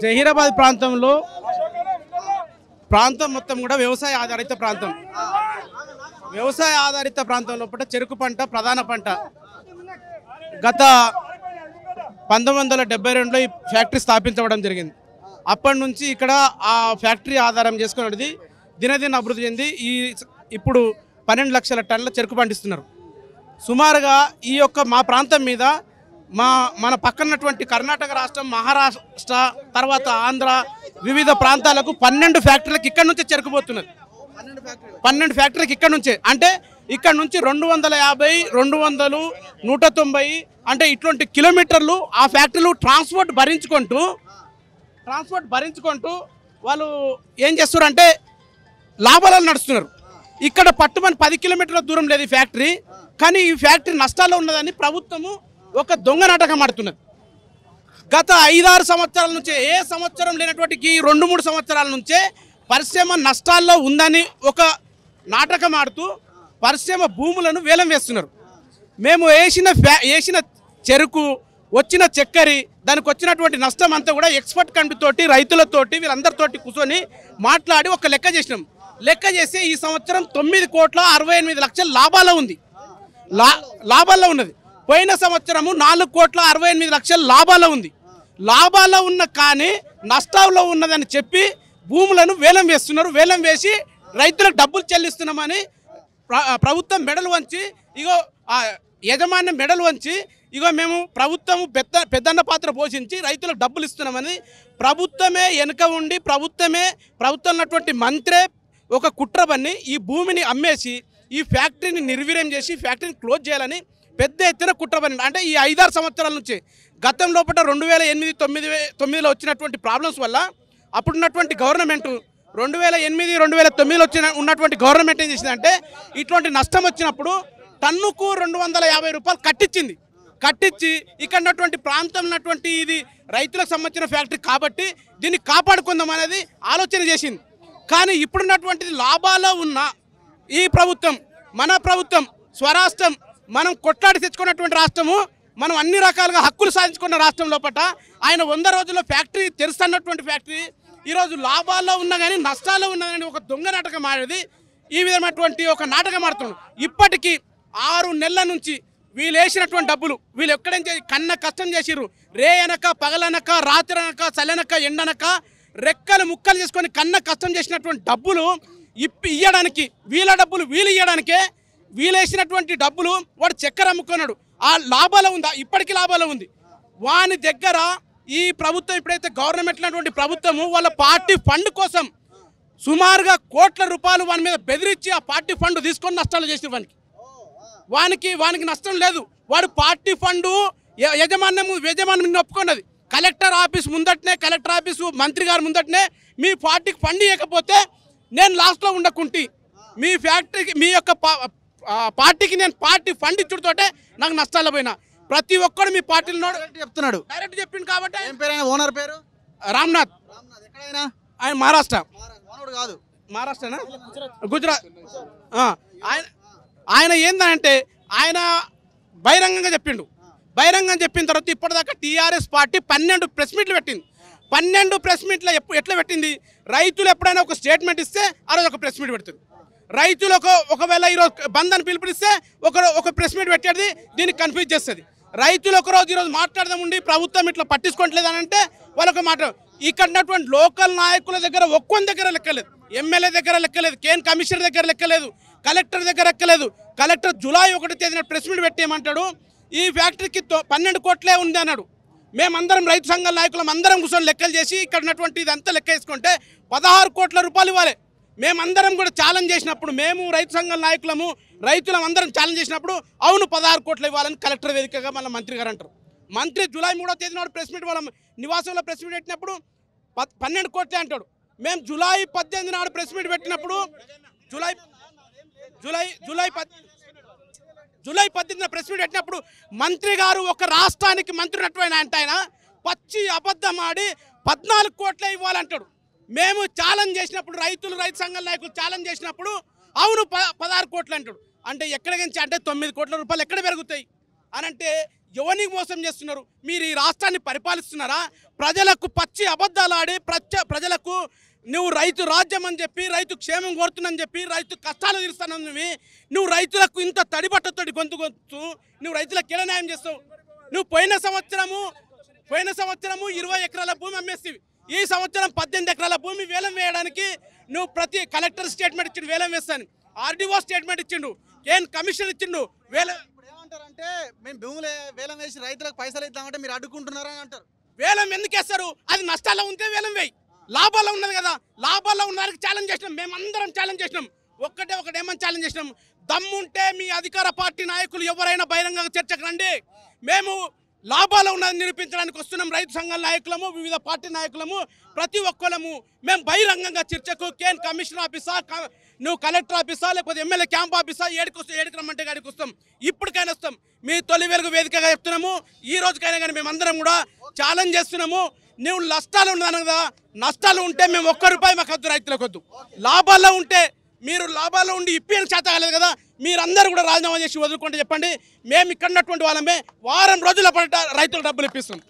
జహీరాబాద్ ప్రాంతంలో ప్రాంతం మొత్తం కూడా వ్యవసాయ ఆధారిత ప్రాంతం. వ్యవసాయ ఆధారిత ప్రాంతం లోపల చెరుకు పంట ప్రధాన పంట. గత పంతొమ్మిది వందల డెబ్బై రెండులో ఈ ఫ్యాక్టరీ స్థాపించబడం జరిగింది. అప్పటి నుంచి ఇక్కడ ఆ ఫ్యాక్టరీ ఆధారం చేసుకున్నది దినదిన అభివృద్ధి చెంది ఈ ఇప్పుడు పన్నెండు లక్షల టన్నుల చెరుకు పండిస్తున్నారు. సుమారుగా ఈ యొక్క మా ప్రాంతం మీద మా మన పక్కనటువంటి కర్ణాటక రాష్ట్రం మహారాష్ట్ర తర్వాత ఆంధ్ర వివిధ ప్రాంతాలకు పన్నెండు ఫ్యాక్టరీలకు ఇక్కడ నుంచే చెరుకుపోతున్నది. పన్నెండు ఫ్యాక్టరీకి ఇక్కడ నుంచే. అంటే ఇక్కడ నుంచి రెండు వందల యాభై రెండు వందలు నూట తొంభై అంటే ఇటువంటి కిలోమీటర్లు ఆ ఫ్యాక్టరీలు ట్రాన్స్పోర్ట్ భరించుకుంటూ ట్రాన్స్పోర్ట్ భరించుకుంటూ వాళ్ళు ఏం చేస్తున్నారంటే లాభాలను నడుస్తున్నారు. ఇక్కడ పట్టుమని పది కిలోమీటర్ల దూరం లేదు ఈ ఫ్యాక్టరీ. కానీ ఈ ఫ్యాక్టరీ నష్టాల్లో ఉన్నదని ప్రభుత్వము ఒక దొంగ నాటకం ఆడుతున్నది. గత ఐదారు సంవత్సరాల నుంచే ఏ సంవత్సరం లేనటువంటి ఈ రెండు మూడు సంవత్సరాల నుంచే పరిశ్రమ నష్టాల్లో ఉందని ఒక నాటకం ఆడుతూ పరిశ్రమ భూములను వేలం వేస్తున్నారు. మేము వేసిన ఫ్యా వేసిన చెరుకు వచ్చిన చక్కెర దానికి వచ్చినటువంటి నష్టం అంతా కూడా ఎక్స్పర్ట్ కమిటీతోటి రైతులతోటి వీళ్ళందరితోటి కూర్చొని మాట్లాడి ఒక లెక్క చేసినాం. లెక్క చేసి ఈ సంవత్సరం తొమ్మిది కోట్ల అరవై ఎనిమిది లక్షల లాభాల్లో ఉంది. లా లాభాల్లో ఉన్నది. పోయిన సంవత్సరము నాలుగు కోట్ల అరవై ఎనిమిది లక్షల లాభాలో ఉంది. లాభాల్లో ఉన్న కానీ నష్టాల్లో ఉన్నదని చెప్పి భూములను వేలం వేస్తున్నారు. వేలం వేసి రైతులకు డబ్బులు చెల్లిస్తున్నామని ప్రభుత్వం మెడలు వంచి ఇగో యజమాని యజమాన్యం మెడలు వంచి ఇగో మేము ప్రభుత్వం పెద్ద పెద్దన్న పాత్ర పోషించి రైతులకు డబ్బులు ఇస్తున్నామని ప్రభుత్వమే వెనుక ఉండి ప్రభుత్వమే ప్రభుత్వం ఉన్నటువంటి మంత్రే ఒక కుట్రబన్ని ఈ భూమిని అమ్మేసి ఈ ఫ్యాక్టరీని నిర్వీర్యం చేసి ఫ్యాక్టరీని క్లోజ్ చేయాలని పెద్ద ఎత్తున కుట్ర అంటే ఈ ఐదారు సంవత్సరాల నుంచి గతం లోపల రెండు వేల ఎనిమిది తొమ్మిది వే- తొమ్మిదిలో వచ్చినటువంటి ప్రాబ్లమ్స్ వల్ల అప్పుడున్నటువంటి గవర్నమెంట్ రెండు వేల ఎనిమిది రెండు వేల తొమ్మిదిలో వచ్చిన ఉన్నటువంటి గవర్నమెంట్ ఏం చేసిందంటే ఇటువంటి నష్టం వచ్చినప్పుడు టన్నుకు రెండు వందల యాభై రూపాయలు కట్టించింది కట్టించి ఇక్కడ ఉన్నటువంటి ప్రాంతం ఉన్నటువంటి ఇది రైతులకు సంబంధించిన ఫ్యాక్టరీ కాబట్టి దీన్ని కాపాడుకుందాం అనేది ఆలోచన చేసింది. కానీ ఇప్పుడున్నటువంటిది లాభాల్లో ఉన్న ఈ ప్రభుత్వం మన ప్రభుత్వం స్వరాష్ట్రం మనం కొట్లాడి తెచ్చుకున్నటువంటి రాష్ట్రము మనం అన్ని రకాలుగా హక్కులు సాధించుకున్న రాష్ట్రం లోపల ఆయన వంద రోజుల్లో ఫ్యాక్టరీ తెరుస్తున్నటువంటి ఫ్యాక్టరీ ఈరోజు లాభాల్లో ఉన్నా కానీ నష్టాల్లో ఉన్నా కానీ ఒక దొంగ నాటకం ఆడేది. ఈ విధమైనటువంటి ఒక నాటకం ఆడుతున్నాడు. ఇప్పటికీ ఆరు నెలల నుంచి వీళ్ళు వేసినటువంటి డబ్బులు వీళ్ళు ఎక్కడేం చేసి కన్న కష్టం చేసిర్రు. రే అనక పగలనక రాత్రి అనక చల్లనక ఎండనక రెక్కలు ముక్కలు చేసుకొని కన్న కష్టం చేసినటువంటి డబ్బులు ఇప్పి ఇయ్యడానికి వీళ్ళ డబ్బులు వీళ్ళు ఇయ్యడానికే వీలేసినటువంటి డబ్బులు వాడు చక్కెర అమ్ముకున్నాడు. ఆ లాభాలు ఉందా? ఇప్పటికీ లాభాలు ఉంది. వాని దగ్గర ఈ ప్రభుత్వం ఇప్పుడైతే గవర్నమెంట్ ఉన్నటువంటి ప్రభుత్వము వాళ్ళ పార్టీ ఫండ్ కోసం సుమారుగా కోట్ల రూపాయలు వాని మీద బెదిరించి ఆ పార్టీ ఫండ్ తీసుకొని నష్టాలు చేసిన వానికి. వానికి వానికి నష్టం లేదు. వాడు పార్టీ ఫండు యజమాన్యం యజమాన్యం ఒప్పుకున్నది. కలెక్టర్ ఆఫీస్ ముందటనే కలెక్టర్ ఆఫీసు మంత్రి గారు ముందటనే మీ పార్టీకి ఫండ్ ఇవ్వకపోతే నేను లాస్ట్లో ఉండకుంటి. మీ ఫ్యాక్టరీకి మీ యొక్క పా- పార్టీకి నేను పార్టీ ఫండ్ ఇచ్చుడుతోటే నాకు నష్టాలు పోయినా. ప్రతి ఒక్కడు మీ పార్టీలో చెప్తున్నాడు. డైరెక్ట్ చెప్పింది కాబట్టి ఏం పేరు ఆయన ఓనర్ పేరు? రామ్నాథ్. ఎక్కడైనా? ఆయన మహారాష్ట్ర. కాదు. మహారాష్ట్రనా? గుజరాత్. ఆయన ఆయన ఏందంటే ఆయన బహిరంగంగా చెప్పిండు. బహిరంగంగా చెప్పిన తర్వాత ఇప్పటిదాకా టీఆర్ఎస్ పార్టీ పన్నెండు ప్రెస్ మీట్లు పెట్టింది. పన్నెండు ప్రెస్ మీట్లు ఎట్లా పెట్టింది? రైతులు ఎప్పుడైనా ఒక స్టేట్మెంట్ ఇస్తే ఆ రోజు ఒక ప్రెస్ మీట్ పెడుతుంది. రైతులకు ఒకవేళ ఈరోజు బంద్ అని పిలుపునిస్తే ఒక ఒక ప్రెస్ మీట్ పెట్టేది దీన్ని కన్ఫ్యూజ్ చేస్తుంది రైతులు ఒక రోజు ఈరోజు మాట్లాడదాం ఉండి ప్రభుత్వం ఇట్లా పట్టించుకోవట్లేదు అని అంటే వాళ్ళొక మాట ఇక్కడ ఉన్నటువంటి లోకల్ నాయకుల దగ్గర ఒక్కొని దగ్గర లెక్కలేదు. ఎమ్మెల్యే దగ్గర లెక్కలేదు కేన్ కమిషనర్ దగ్గర లెక్కలేదు కలెక్టర్ దగ్గర లెక్కలేదు. కలెక్టర్ జూలై ఒకటి తేదీన ప్రెస్ మీట్ పెట్టేయమంటాడు ఈ ఫ్యాక్టరీకి పన్నెండు కోట్లే ఉంది అన్నాడు. మేమందరం రైతు సంఘాల నాయకులం అందరం కూర్చొని లెక్కలు చేసి ఇక్కడ ఉన్నటువంటి ఇదంతా లెక్క వేసుకుంటే పదహారు కోట్ల రూపాయలు ఇవ్వాలి. మేమందరం కూడా ఛాలెంజ్ చేసినప్పుడు మేము రైతు సంఘం నాయకులము రైతులం అందరం ఛాలెంజ్ చేసినప్పుడు అవును పదహారు కోట్లు ఇవ్వాలని కలెక్టర్ వేదికగా మన మంత్రి గారు అంటారు. మంత్రి జూలై మూడో తేదీ నాడు ప్రెస్ మీట్ వాళ్ళ నివాసంలో ప్రెస్ మీట్ పెట్టినప్పుడు పన్నెండు కోట్లే అంటాడు. మేము జూలై పద్దెనిమిది నాడు ప్రెస్ మీట్ పెట్టినప్పుడు జూలై జూలై జూలై పద్ జూలై పద్దెనిమిదిన ప్రెస్ మీట్ పెట్టినప్పుడు మంత్రి గారు ఒక రాష్ట్రానికి మంత్రి నటువైన అంటే ఆయన. పచ్చి అబద్ధం ఆడి పద్నాలుగు కోట్లే ఇవ్వాలంటాడు. మేము ఛాలెంజ్ చేసినప్పుడు రైతులు రైతు సంఘాల నాయకులు ఛాలెంజ్ చేసినప్పుడు అవును ప పదహారు కోట్లు అంటాడు. అంటే ఎక్కడికి నుంచి అంటే తొమ్మిది కోట్ల రూపాయలు ఎక్కడ పెరుగుతాయి? అని అంటే ఎవరిని మోసం చేస్తున్నారు? మీరు ఈ రాష్ట్రాన్ని పరిపాలిస్తున్నారా? ప్రజలకు పచ్చి అబద్ధాలు ఆడి ప్రజ ప్రజలకు నువ్వు రైతు రాజ్యం అని చెప్పి రైతు క్షేమం కోరుతున్నాని చెప్పి రైతు కష్టాలు తీరుస్తానని నువ్వు నువ్వు రైతులకు ఇంత తడిబట్టతోటి గొంతు గొంతు నువ్వు రైతులకు ఎలా న్యాయం చేస్తావు? నువ్వు పోయిన సంవత్సరము పోయిన సంవత్సరము ఇరవై ఎకరాల భూమి అమ్మేసివి. ఈ సంవత్సరం పద్దెనిమిది ఎకరాల భూమి వేలం వేయడానికి నువ్వు ప్రతి కలెక్టర్ స్టేట్మెంట్ ఇచ్చిండు వేలం వేస్తాను. ఆర్డీఓ స్టేట్మెంట్ ఇచ్చిండు ఏం కమిషన్ ఇచ్చిండు వేలం ఇప్పుడు ఏమంటారంటే మేము భూములు వేలం వేసి రైతులకు పైసలు ఇద్దామంటే మీరు అడ్డుకుంటున్నారని అంటారు. వేలం ఎందుకు వేస్తారు? అది నష్టాల్లో ఉంటే వేలం వేయి. లాభాల్లో ఉన్నది కదా లాభాల్లో ఉన్న వారికి ఛాలెంజ్ చేసినాం. మేమందరం ఛాలెంజ్ చేసినాం. ఒక్కటే ఒకటి ఏమని ఛాలెంజ్ చేసినాం? దమ్ముంటే మీ అధికార పార్టీ నాయకులు ఎవరైనా బహిరంగ చర్చకు రండి. మేము లాభాలు ఉన్నది నిరూపించడానికి వస్తున్నాం. రైతు సంఘాల నాయకులము వివిధ పార్టీ నాయకులము ప్రతి ఒక్కరము మేము బహిరంగంగా చర్చకు కేన్ కమిషనర్ ఆఫీసా క- నువ్వు కలెక్టర్ ఆఫీసా లేకపోతే ఎమ్మెల్యే క్యాంప్ ఆఫీసా ఏడికి వస్తాం ఏడికి రమ్మంటే గాడికి వస్తాం. ఇప్పటికైనా వస్తాం. మీ తొలి వెలుగు వేదికగా చెప్తున్నాము. ఈ రోజుకైనా కానీ మేమందరం కూడా ఛాలెంజ్ చేస్తున్నాము. నువ్వు నష్టాలు ఉన్నాను కదా నష్టాలు ఉంటే మేము ఒక్క రూపాయి మాకు వద్దు రైతులకు వద్దు. లాభాల్లో ఉంటే మీరు లాభాల్లో ఉండి ఇప్పేం చేత కాలేదు కదా మీరందరూ కూడా రాజీనామా చేసి వదులుకుంటే చెప్పండి. మేము ఇక్కడ ఉన్నటువంటి వాళ్ళమే వారం రోజుల పడట రైతులు డబ్బులు ఇప్పిస్తాం